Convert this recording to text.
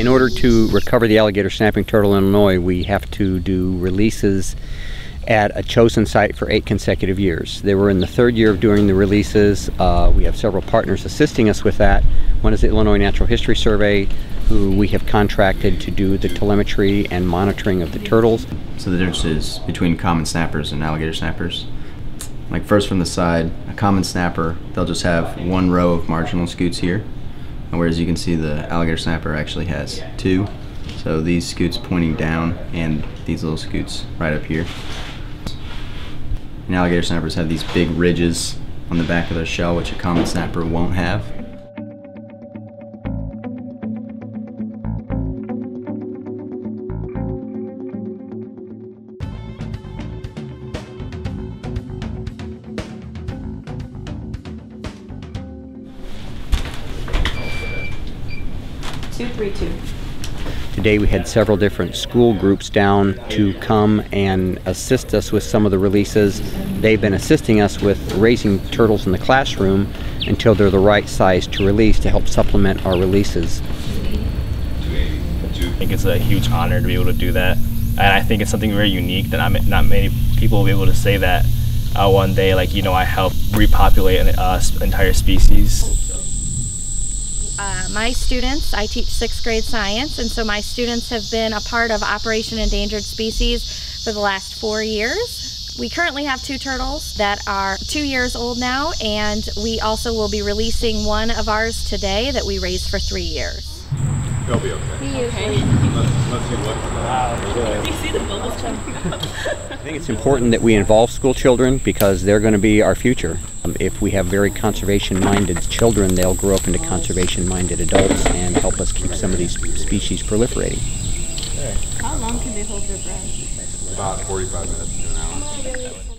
In order to recover the alligator snapping turtle in Illinois, we have to do releases at a chosen site for eight consecutive years. They were in the third year of doing the releases. Uh, we have several partners assisting us with that. One is the Illinois Natural History Survey, who we have contracted to do the telemetry and monitoring of the turtles. So the difference is between common snappers and alligator snappers. Like first from the side, a common snapper, they'll just have one row of marginal scutes here. Whereas you can see the alligator snapper actually has two. So these scutes pointing down and these little scutes right up here. And alligator snappers have these big ridges on the back of their shell, which a common snapper won't have. Two, three, two. Today we had several different school groups down to come and assist us with some of the releases. They've been assisting us with raising turtles in the classroom until they're the right size to release to help supplement our releases. I think it's a huge honor to be able to do that, and I think it's something very unique that not, not many people will be able to say that uh, one day, like you know, I helped repopulate an uh, entire species. Uh, my students, I teach sixth grade science, and so my students have been a part of Operation Endangered Species for the last four years. We currently have two turtles that are two years old now, and we also will be releasing one of ours today that we raised for three years. They'll be okay. He usually Unless, unless you look. You see the bubbles coming out? I think it's important that we involve school children because they're going to be our future. Um, if we have very conservation minded children, they'll grow up into conservation minded adults and help us keep some of these species proliferating. How long can they hold their breath? About 45 minutes to an hour.